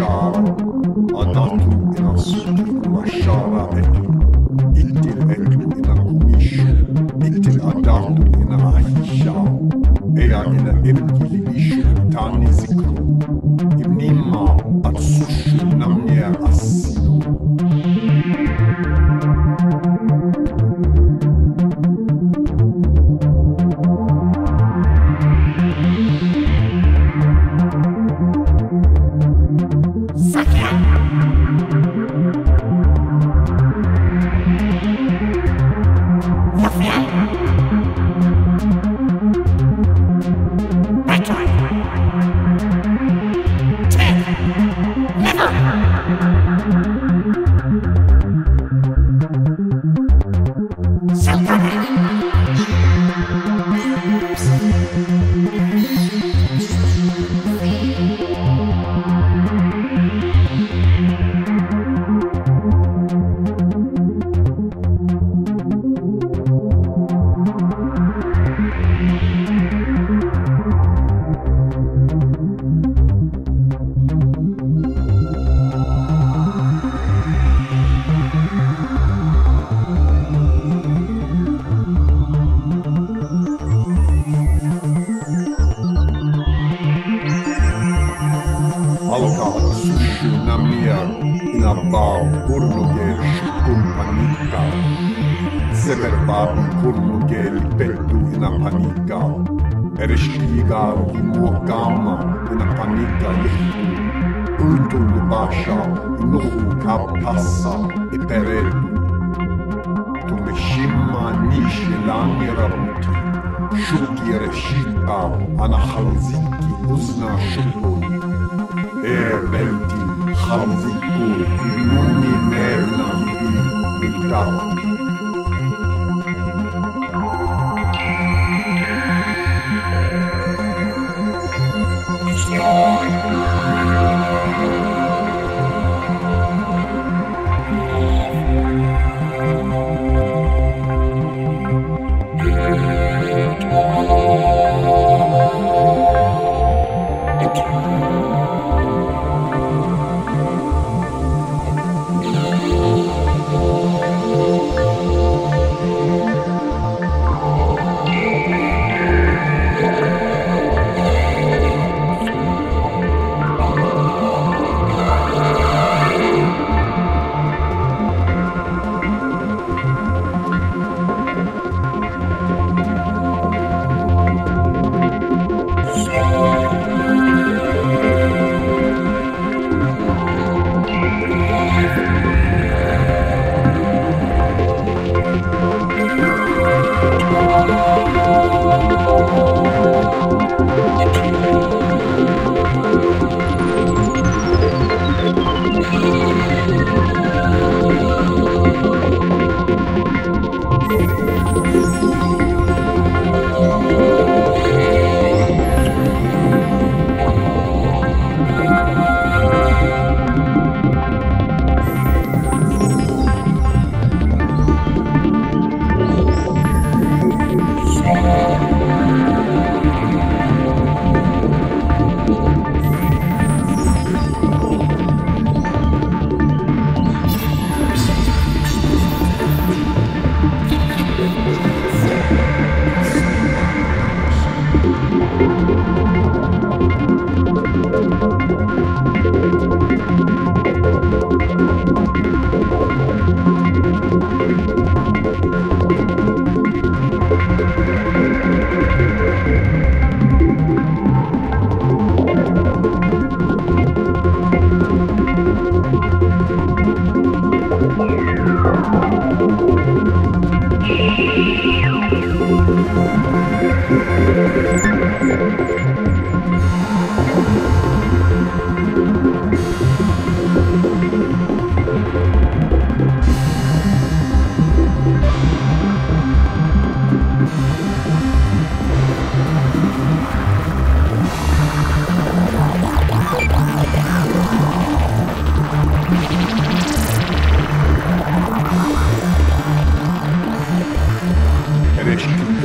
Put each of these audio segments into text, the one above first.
Mashara, anatu in our city of Mashara, and sushi namia ina bao kurnuge shukun panika. Sever babi kurnuge lipetu ina panika. Ereshkiga imuokama ina panika yehu. Uitun de basha inuhu kapasa iperetu. Tumeshima nishi lami rabuti. Shuki reshika anahalziki uzna shukun. Ervelti Hamziku Iluni Merna Biltao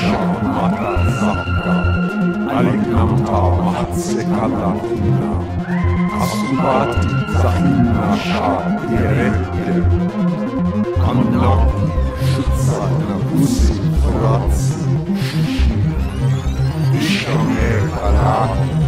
Shamatasaka, Alikanta Matsekalatina, Asubati Zahinasha Dirette, Kandaku Shutsana Usi Furatsi, Ishamer Karaki,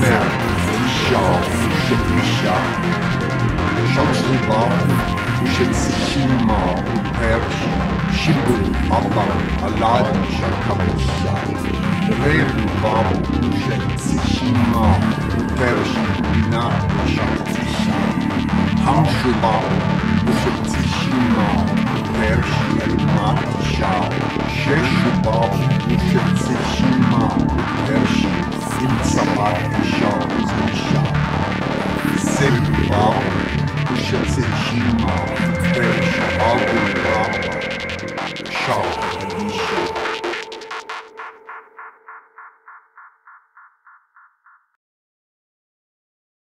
mer, chance, je picha, chance de bord, je chima, perche, chibu, abba, alad, chakamusha, reru, babu, je chima, perche, bina, chantisha, hamshu, babu, je